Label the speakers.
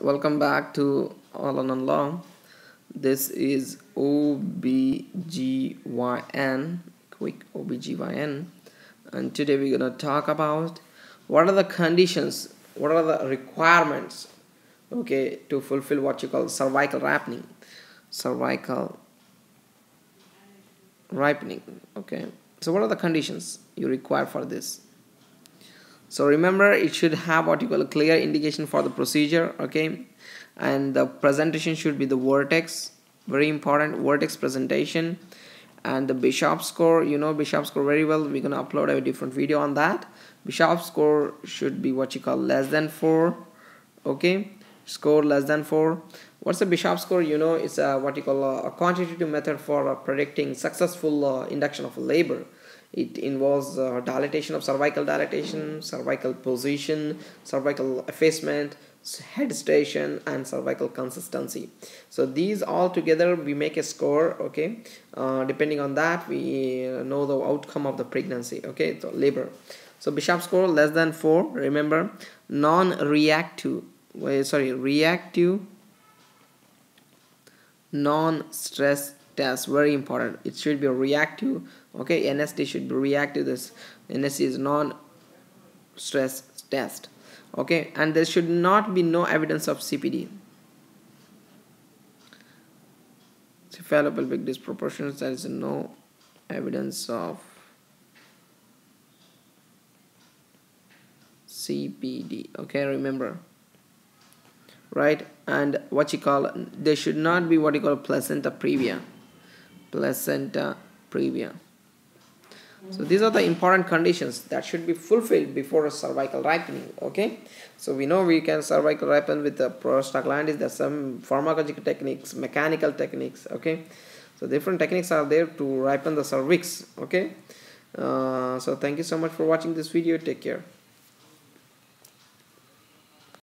Speaker 1: welcome back to all on law this is OBGYN quick OBGYN and today we're gonna talk about what are the conditions what are the requirements okay to fulfill what you call cervical ripening. Cervical ripening okay. So what are the conditions you require for this so remember it should have what you call a clear indication for the procedure okay? And the presentation should be the vertex very important vertex presentation. And the bishop score you know bishop score very well. We're gonna upload a different video on that. Bishop score should be what you call less than 4 okay? Score less than 4 what's a bishop score? You know it's a, what you call a, a quantitative method for predicting successful uh, induction of labor it involves uh, dilatation of cervical dilatation, cervical position, cervical effacement, head station and cervical consistency. So these all together we make a score okay? Uh, depending on that we know the outcome of the pregnancy okay? So labor. So bishop score less than 4 remember? Non-reactive sorry reactive non-stress test very important. It should be reactive okay? NST should be reactive. This NST is non stress test okay? And there should not be no evidence of CPD cephalopelvic disproportions there is no evidence of CPD okay? Remember right? And what you call there should not be what you call placenta previa placenta previa so these are the important conditions that should be fulfilled before a cervical ripening. Okay. So we know we can cervical ripen with the prostaglandins. There's some pharmacological techniques, mechanical techniques. Okay. So different techniques are there to ripen the cervix. Okay. Uh, so thank you so much for watching this video. Take care.